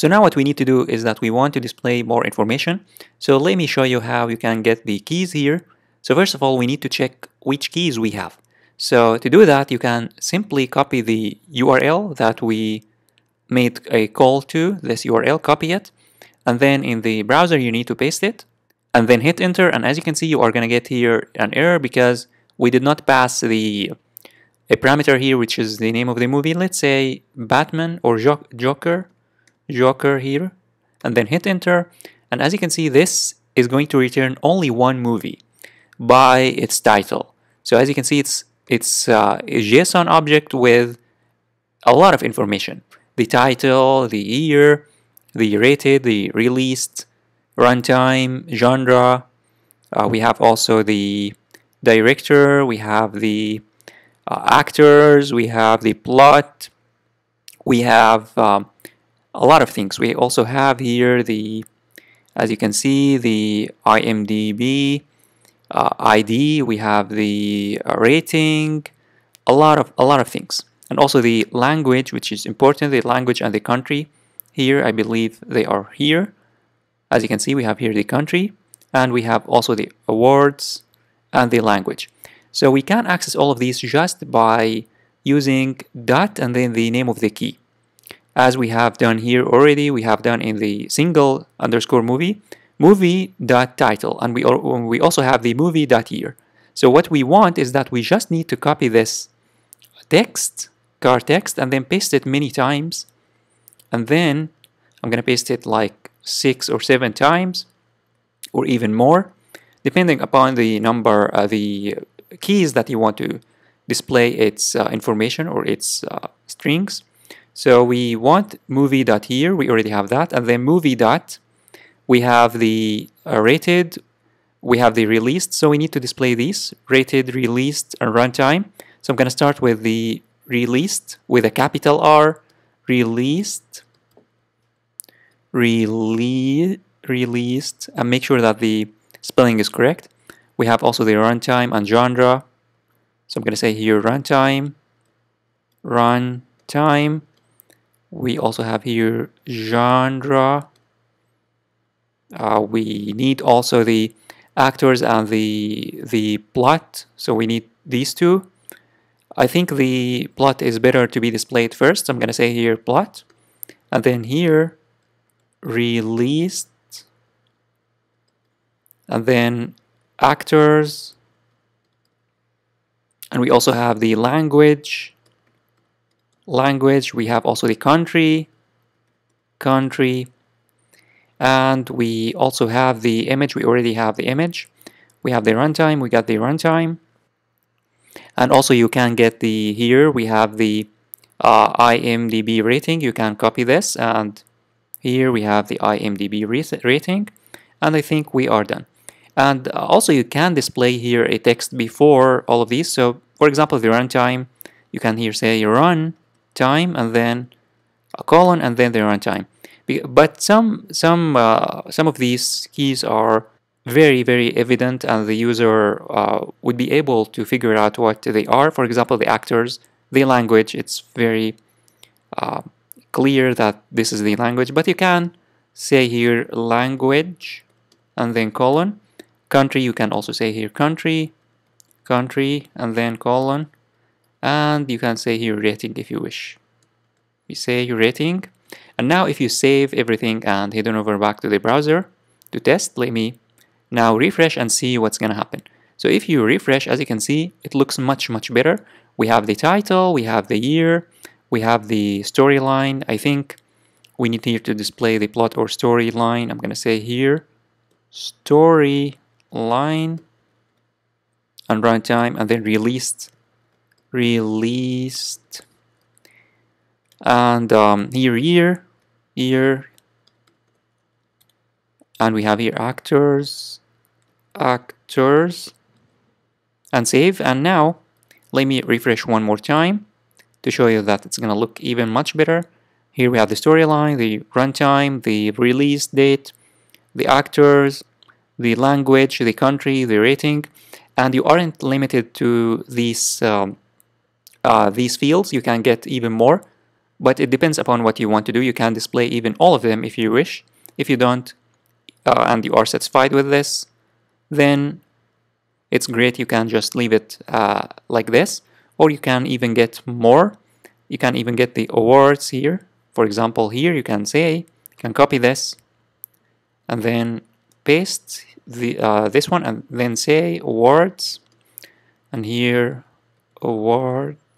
So now what we need to do is that we want to display more information. So let me show you how you can get the keys here. So first of all, we need to check which keys we have. So to do that, you can simply copy the URL that we made a call to, this URL, copy it. And then in the browser, you need to paste it and then hit enter. And as you can see, you are going to get here an error because we did not pass the a parameter here, which is the name of the movie. Let's say Batman or Joker, Joker here, and then hit enter. And as you can see, this is going to return only one movie by its title. So as you can see, it's it's uh, a JSON object with a lot of information. The title, the year, the rated, the released, runtime, genre. Uh, we have also the director, we have the uh, actors, we have the plot, we have um, a lot of things. We also have here the, as you can see, the IMDb uh, ID, we have the uh, rating, a lot of a lot of things, and also the language, which is important, the language and the country. Here, I believe they are here. As you can see, we have here the country, and we have also the awards and the language. So we can access all of these just by using dot and then the name of the key. As we have done here already, we have done in the single underscore movie, movie dot title, and we, we also have the movie dot year. So what we want is that we just need to copy this text, car text, and then paste it many times. And then I'm going to paste it like six or seven times or even more, depending upon the number, uh, the keys that you want to display its uh, information or its uh, strings. So we want movie dot here, we already have that, and then movie dot, we have the uh, rated, we have the released, so we need to display these, rated, released, and runtime. So I'm going to start with the released with a capital R, released, release, released, and make sure that the spelling is correct. We have also the runtime and genre. So I'm going to say here runtime, runtime. We also have here genre. Uh, we need also the actors and the the plot. So we need these two. I think the plot is better to be displayed first. I'm going to say here plot. And then here released. And then actors. And we also have the language. Language. We have also the country. Country. And we also have the image. We already have the image. We have the runtime. We got the runtime. And also you can get the here. We have the uh, IMDb rating. You can copy this. And here we have the IMDb rating. And I think we are done. And also you can display here a text before all of these. So for example, the runtime, you can here say run time and then a colon and then the runtime. But some some uh, some of these keys are very very evident and the user uh, would be able to figure out what they are. For example, the actors, the language, it's very uh, clear that this is the language. But you can say here language and then colon country you can also say here country country and then colon and you can say here rating if you wish. We say your rating and now if you save everything and head on over back to the browser to test let me now refresh and see what's gonna happen. So if you refresh as you can see it looks much much better. We have the title we have the year we have the storyline. I think we need here to display the plot or storyline. I'm gonna say here storyline and runtime and then released released. And um, here here here. And we have here actors actors. And save and now let me refresh one more time to show you that it's gonna look even much better. Here we have the storyline the runtime the release date the actors the language, the country, the rating, and you aren't limited to these um, uh, these fields. You can get even more. but it depends upon what you want to do. You can display even all of them if you wish. If you don't, uh, and you are satisfied with this, then it's great. You can just leave it uh, like this, or you can even get more. You can even get the awards here. For example, here you can say, you can copy this, and then paste the uh, this one, and then say awards, and here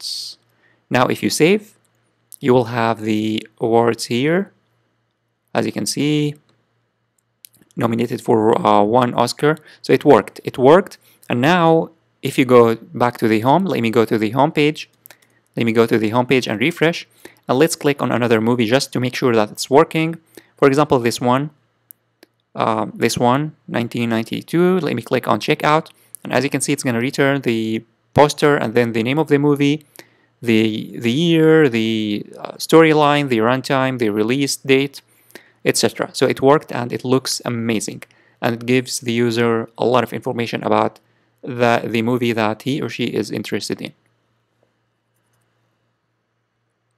awards. Now, if you save, you will have the awards here. As you can see, nominated for uh, one Oscar. So it worked. It worked. And now, if you go back to the home, let me go to the home page. Let me go to the home page and refresh. And let's click on another movie just to make sure that it's working. For example, this one. Um, this one, 1992. Let me click on checkout. And as you can see, it's going to return the poster and then the name of the movie, the, the year, the uh, storyline, the runtime, the release date, etc. So it worked and it looks amazing. And it gives the user a lot of information about the, the movie that he or she is interested in.